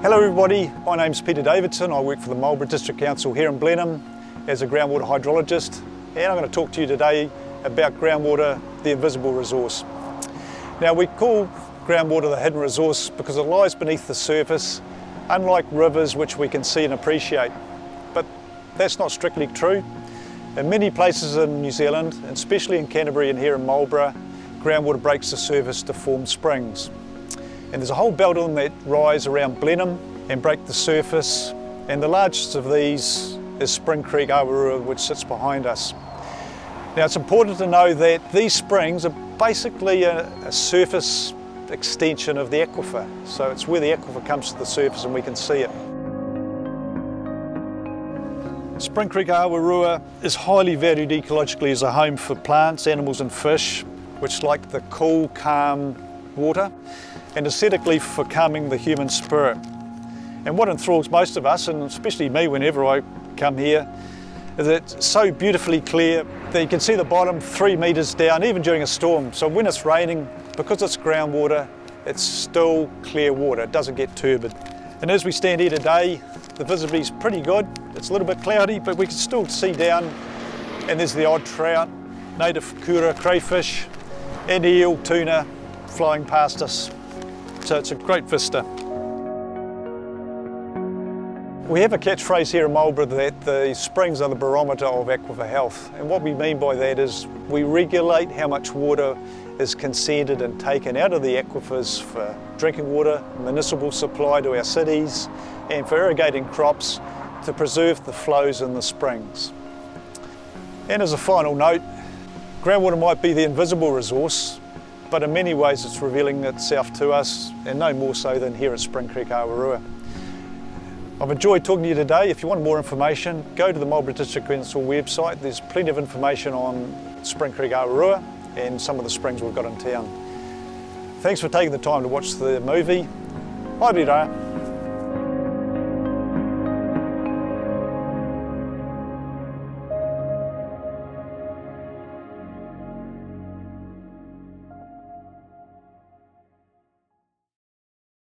Hello everybody, my name's Peter Davidson. I work for the Marlborough District Council here in Blenheim as a groundwater hydrologist and I'm going to talk to you today about groundwater, the invisible resource. Now we call groundwater the hidden resource because it lies beneath the surface, unlike rivers which we can see and appreciate. But that's not strictly true. In many places in New Zealand, especially in Canterbury and here in Marlborough, groundwater breaks the surface to form springs. And there's a whole belt of them that rise around Blenheim and break the surface. And the largest of these is Spring Creek Awarua, which sits behind us. Now it's important to know that these springs are basically a, a surface extension of the aquifer. So it's where the aquifer comes to the surface and we can see it. Spring Creek Awarua is highly valued ecologically as a home for plants, animals and fish, which like the cool, calm water and aesthetically for calming the human spirit. And what enthralls most of us, and especially me whenever I come here, is it's so beautifully clear that you can see the bottom three metres down, even during a storm. So when it's raining, because it's groundwater, it's still clear water, it doesn't get turbid. And as we stand here today, the visibility is pretty good. It's a little bit cloudy, but we can still see down, and there's the odd trout, native kōura crayfish, and eel, tuna, flying past us. So it's a great vista. We have a catchphrase here in Marlborough that the springs are the barometer of aquifer health. And what we mean by that is we regulate how much water is consented and taken out of the aquifers for drinking water, municipal supply to our cities, and for irrigating crops to preserve the flows in the springs. And as a final note, groundwater might be the invisible resource, but in many ways it's revealing itself to us, and no more so than here at Spring Creek Awarua. I've enjoyed talking to you today. If you want more information, go to the Marlborough District Council website. There's plenty of information on Spring Creek Awarua and some of the springs we've got in town. Thanks for taking the time to watch the movie. Rā.